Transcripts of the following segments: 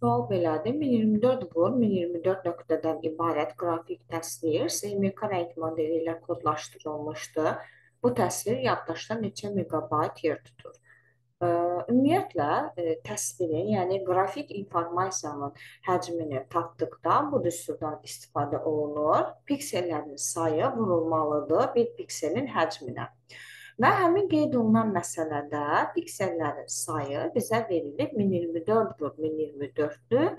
Sual belədir. 1024 vur, 1024 nöqtədən ibarət qrafik təsvir SMK rəng modeli ilə kodlaşdırılmışdır. Bu təsvir yaddaşda neçə megabayt yer tutur? Ümumiyyətlə, ə, təsvirin, yəni qrafik informasiyanın həcmini tapdıqda bu düsturdan istifadə olunur. Piksellərin sayı vurulmalıdır bir pikselin həcminə. Və həmin qeyd olunan məsələdə piksellərin sayı bizə verilir 1024 vur 1024-dür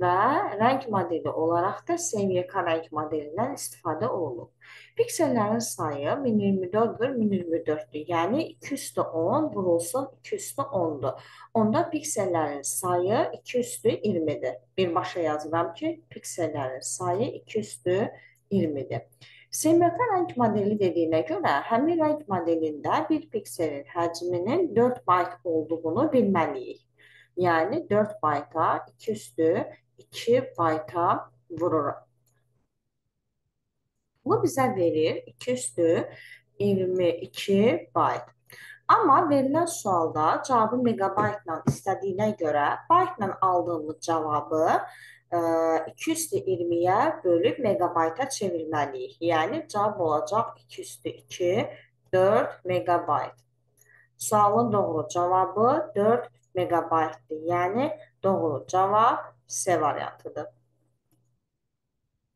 və rəng modeli olaraq da SMYK rəng modelindən istifadə olunub. Piksellərin sayı 1024 vur 1024-dür. Yəni 2 üstü 10 vurulsun 2 üstü 10-dur. Onda piksellərin sayı 2 üstü 20-dir. Birbaşa yazıram ki, piksellərin sayı 2 üstü 20-dir. SMK rəng modeli dediyinə görə, həmin rəng modelində bir pikselin həcminin 4 bayt olduğunu bilməliyik. Yəni 4 bayta 2 üstü 2 bayta vururuq. Bu bizə verir 2 üstü 22 bayt. Amma verilən sualda cavabı megabaytla istədiyinə görə baytla aldığımız cavabı 2 üstü 20-yə bölüb megabayta çevirməliyik. Yəni, cavab olacaq 2 üstü 2, 4 megabayt. Sualın doğru cavabı 4 megabaytdır. Yəni, doğru cavab C variantıdır.